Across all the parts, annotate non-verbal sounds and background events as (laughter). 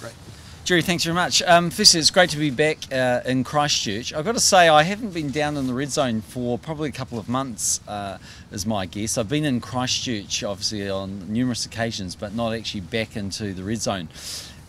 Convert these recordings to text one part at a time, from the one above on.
Great. Gerry, thanks very much. Um, firstly, it's great to be back uh, in Christchurch. I've got to say, I haven't been down in the red zone for probably a couple of months, uh, is my guess. I've been in Christchurch, obviously, on numerous occasions, but not actually back into the red zone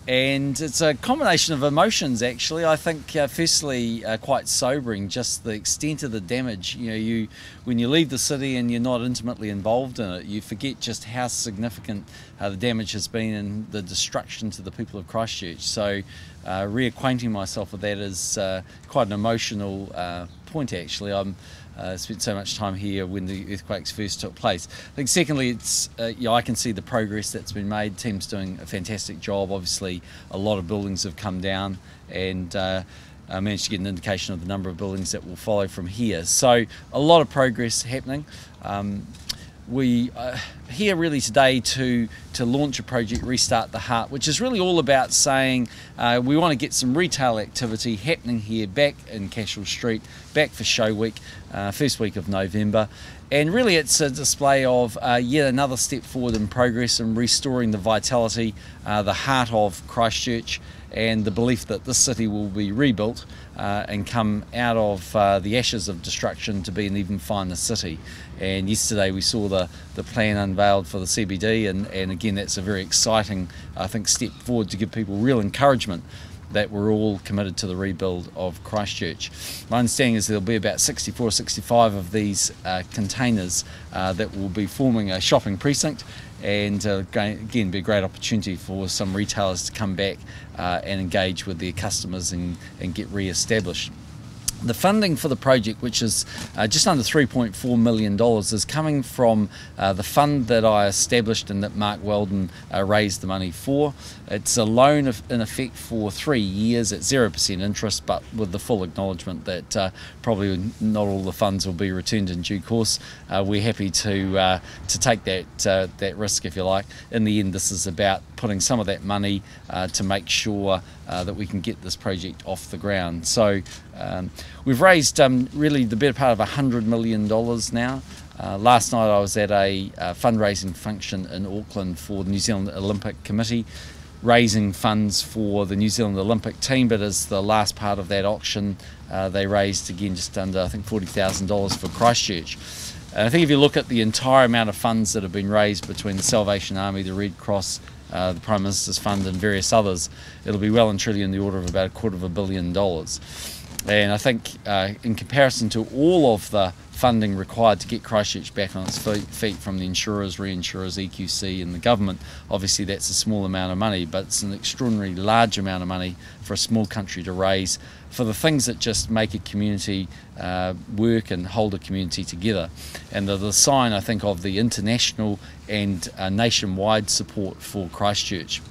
and it's a combination of emotions actually. I think uh, firstly uh, quite sobering just the extent of the damage. You know you when you leave the city and you're not intimately involved in it you forget just how significant uh, the damage has been and the destruction to the people of christchurch. So uh, reacquainting myself with that is uh, quite an emotional uh, point actually i'm uh, spent so much time here when the earthquakes first took place. I think secondly, it's uh, yeah, I can see the progress that's been made. Team's doing a fantastic job. Obviously, a lot of buildings have come down, and uh, I managed to get an indication of the number of buildings that will follow from here. So a lot of progress happening. Um, we are uh, here really today to to launch a project restart the heart which is really all about saying uh, we want to get some retail activity happening here back in Cashel Street back for show week uh, first week of November and really it's a display of uh, yet another step forward in progress in restoring the vitality uh, the heart of Christchurch and the belief that this city will be rebuilt uh, and come out of uh, the ashes of destruction to be an even finer city. And yesterday we saw the, the plan unveiled for the CBD, and, and again, that's a very exciting, I think, step forward to give people real encouragement that we're all committed to the rebuild of Christchurch. My understanding is there'll be about 64 65 of these uh, containers uh, that will be forming a shopping precinct and uh, again be a great opportunity for some retailers to come back uh, and engage with their customers and, and get re-established. The funding for the project, which is uh, just under $3.4 million, is coming from uh, the fund that I established and that Mark Weldon uh, raised the money for. It's a loan of, in effect for three years at 0% interest, but with the full acknowledgement that uh, probably not all the funds will be returned in due course. Uh, we're happy to, uh, to take that, that risk, if you like. In the end, this is about putting some of that money to make sure that we can get this project off the ground. So um, we've raised um, really the better part of $100 million now. Uh, last night I was at a uh, fundraising function in Auckland for the New Zealand Olympic Committee, raising funds for the New Zealand Olympic team. But as the last part of that auction, uh, they raised again just under I think $40,000 for Christchurch. And I think if you look at the entire amount of funds that have been raised between the Salvation Army, the Red Cross, uh, the Prime Minister's Fund, and various others, it'll be well and truly in the order of about a quarter of a billion dollars. And I think, uh, in comparison to all of the funding required to get Christchurch back on its feet from the insurers, reinsurers, EQC, and the government, obviously that's a small amount of money, but it's an extraordinarily large amount of money for a small country to raise for the things that just make a community uh, work and hold a community together. And the, the sign, I think, of the international and uh, nationwide support for Christchurch.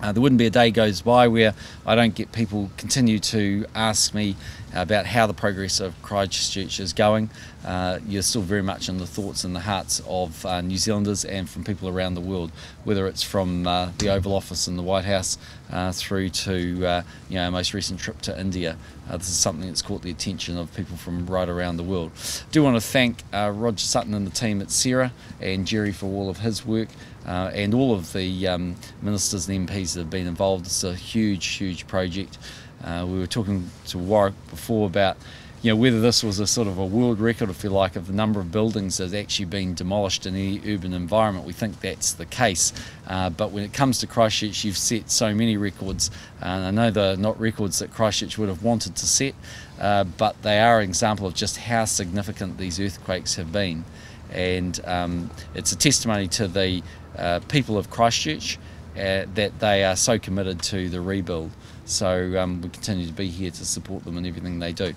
Uh, there wouldn't be a day goes by where I don't get people continue to ask me about how the progress of Christchurch is going. Uh, you're still very much in the thoughts and the hearts of uh, New Zealanders and from people around the world, whether it's from uh, the Oval Office and the White House uh, through to uh, you know our most recent trip to India. this is something that's caught the attention of people from right around the world. I do want to thank Roger Sutton and the team at CERA and Gerry for all of his work. Uh, and all of the um, ministers and MPs that have been involved. It's a huge, huge project. Uh, we were talking to Warwick before about you know whether this was a sort of a world record, if you like, of the number of buildings that have actually been demolished in any urban environment. We think that's the case, uh, but when it comes to Christchurch, you've set so many records. And I know they're not records that Christchurch would have wanted to set, uh, but they are an example of just how significant these earthquakes have been, and um, it's a testimony to the uh, people of Christchurch uh, that they are so committed to the rebuild. So um, we continue to be here to support them in everything they do.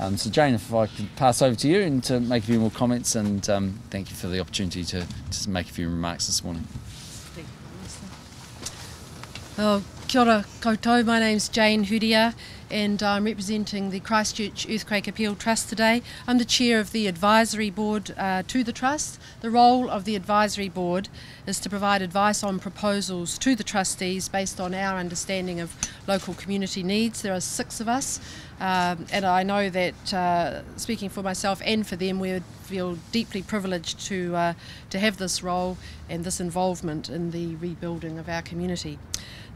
Um, so Jane, if I could pass over to you and to make a few more comments, and um, thank you for the opportunity to, to make a few remarks this morning. Oh, kia ora koutou, my name's Jane Huria and I'm representing the Christchurch Earthquake Appeal Trust today. I'm the chair of the advisory board uh, to the trust. The role of the advisory board is to provide advice on proposals to the trustees based on our understanding of local community needs. There are six of us, um, and I know that uh, speaking for myself and for them, we feel deeply privileged to uh, to have this role and this involvement in the rebuilding of our community.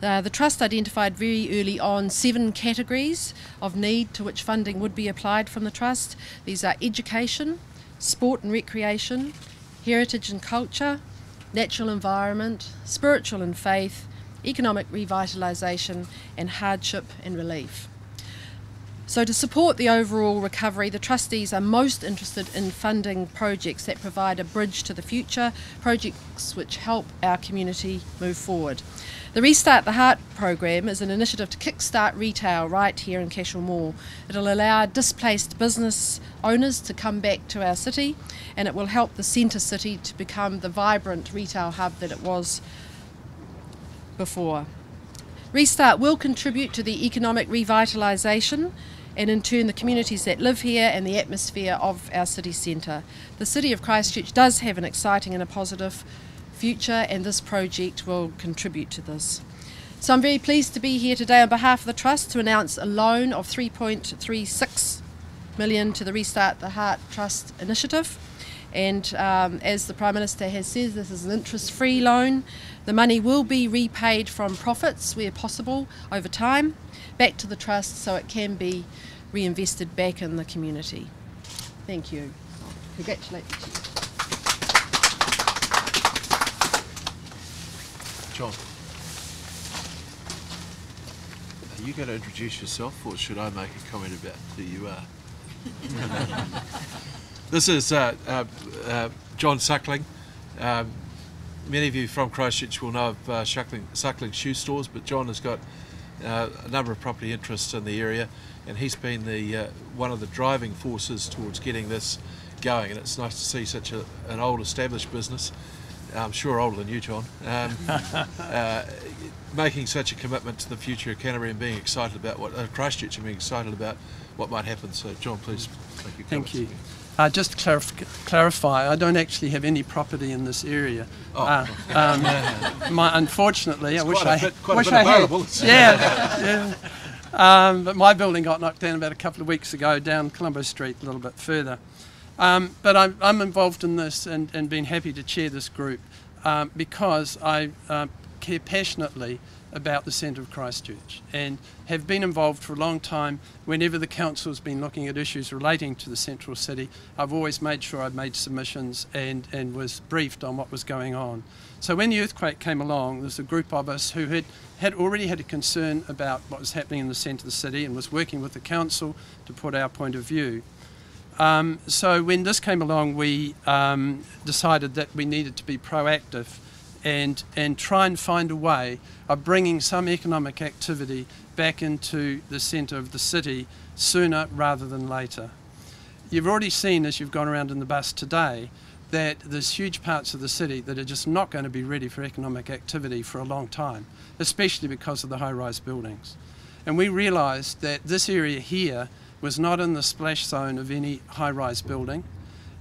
Uh, the Trust identified very early on seven categories of need to which funding would be applied from the Trust. These are education, sport and recreation, heritage and culture, natural environment, spiritual and faith, economic revitalisation, and hardship and relief. So, to support the overall recovery, the trustees are most interested in funding projects that provide a bridge to the future, projects which help our community move forward. The Restart the Heart program is an initiative to kickstart retail right here in Cashel Mall. It'll allow displaced business owners to come back to our city and it will help the centre city to become the vibrant retail hub that it was before. Restart will contribute to the economic revitalisation and in turn the communities that live here and the atmosphere of our city centre. The City of Christchurch does have an exciting and a positive future, and this project will contribute to this. So I'm very pleased to be here today on behalf of the Trust to announce a loan of 3.36 million to the Restart the Heart Trust initiative. And um, as the Prime Minister has said, this is an interest free loan. The money will be repaid from profits where possible over time back to the Trust so it can be reinvested back in the community. Thank you. Congratulate you. John. Are you going to introduce yourself or should I make a comment about who you are? (laughs) this is uh, uh, uh, John Suckling. Um, many of you from Christchurch will know of uh, Suckling, Suckling Shoe Stores, but John has got uh, a number of property interests in the area, and he's been the uh, one of the driving forces towards getting this going. And it's nice to see such a, an old established business. I'm sure older than you, John, um, (laughs) uh, making such a commitment to the future of Canterbury and being excited about what uh, Christchurch and being excited about what might happen. So, John, please Thank you. Uh, just to clarif- clarify, I don't actually have any property in this area. Oh. Uh, um, my, unfortunately, It's I wish quite a I, bit- quite a wish bit I had. (laughs) Yeah, yeah. Um, but my building got knocked down about a couple of weeks ago down Colombo Street a little bit further. Um, but I'm, I'm involved in this and, and been happy to chair this group um, because I uh, care passionately about the centre of Christchurch and have been involved for a long time. Whenever the council has been looking at issues relating to the central city, I've always made sure I've made submissions and, and was briefed on what was going on. So when the earthquake came along, there's a group of us who had, had already had a concern about what was happening in the centre of the city and was working with the council to put our point of view. Um, so when this came along, we um, decided that we needed to be proactive and, and try and find a way of bringing some economic activity back into the centre of the city sooner rather than later. You've already seen as you've gone around in the bus today that there's huge parts of the city that are just not going to be ready for economic activity for a long time, especially because of the high rise buildings. And we realised that this area here was not in the splash zone of any high rise building.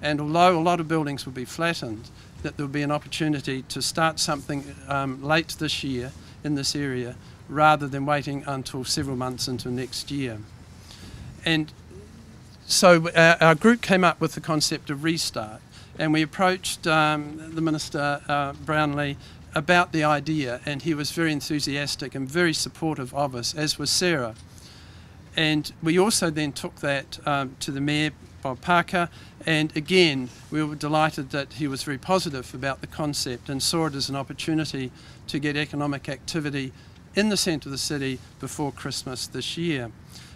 And although a lot of buildings will be flattened, that there will be an opportunity to start something um, late this year in this area rather than waiting until several months into next year. And so our, our group came up with the concept of restart and we approached um, the Minister uh, Brownlee about the idea and he was very enthusiastic and very supportive of us, as was CERA. And we also then took that um, to the Mayor, Bob Parker, and again, we were delighted that he was very positive about the concept and saw it as an opportunity to get economic activity in the centre of the city before Christmas this year.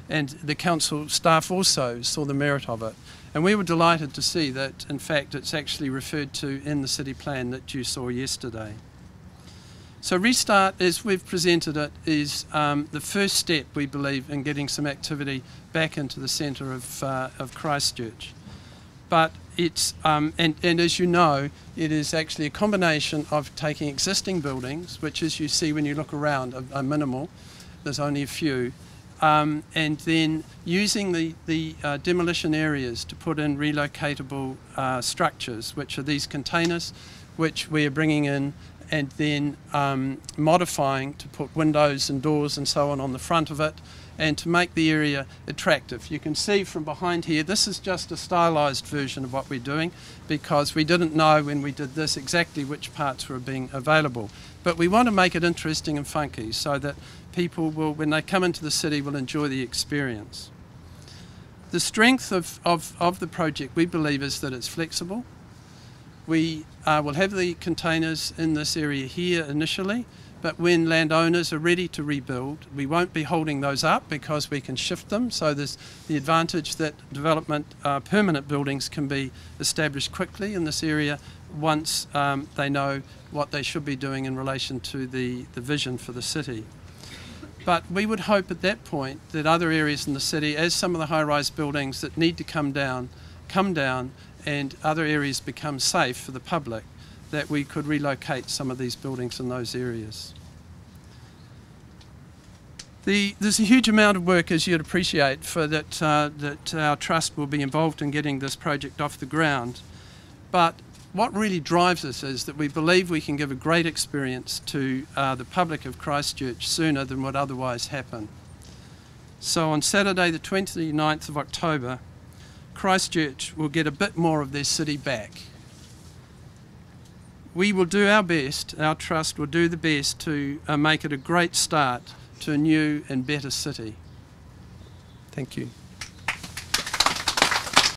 And the council staff also saw the merit of it. And we were delighted to see that, in fact, it's actually referred to in the city plan that you saw yesterday. So Restart, as we've presented it, is um, the first step, we believe, in getting some activity back into the centre of, uh, of Christchurch. But it's, um, and, and as you know, it is actually a combination of taking existing buildings, which as you see when you look around are, are minimal, there's only a few, um, and then using the, the uh, demolition areas to put in relocatable uh, structures, which are these containers, which we are bringing in and then um, modifying to put windows and doors and so on on the front of it and to make the area attractive. You can see from behind here, this is just a stylised version of what we're doing because we didn't know when we did this exactly which parts were being available. But we want to make it interesting and funky so that people will, when they come into the city, will enjoy the experience. The strength of, of, of the project, we believe, is that it's flexible. We uh, will have the containers in this area here initially, but when landowners are ready to rebuild, we won't be holding those up because we can shift them. So there's the advantage that development, uh, permanent buildings can be established quickly in this area once um, they know what they should be doing in relation to the, the vision for the city. But we would hope at that point that other areas in the city, as some of the high-rise buildings that need to come down, come down and other areas become safe for the public, that we could relocate some of these buildings in those areas. The, there's a huge amount of work, as you'd appreciate, for that, uh, that our trust will be involved in getting this project off the ground. But what really drives us is that we believe we can give a great experience to uh, the public of Christchurch sooner than would otherwise happen. So on Saturday, the 29th of October, Christchurch will get a bit more of their city back we will do our best, our trust will do the best to uh, make it a great start to a new and better city. Thank you.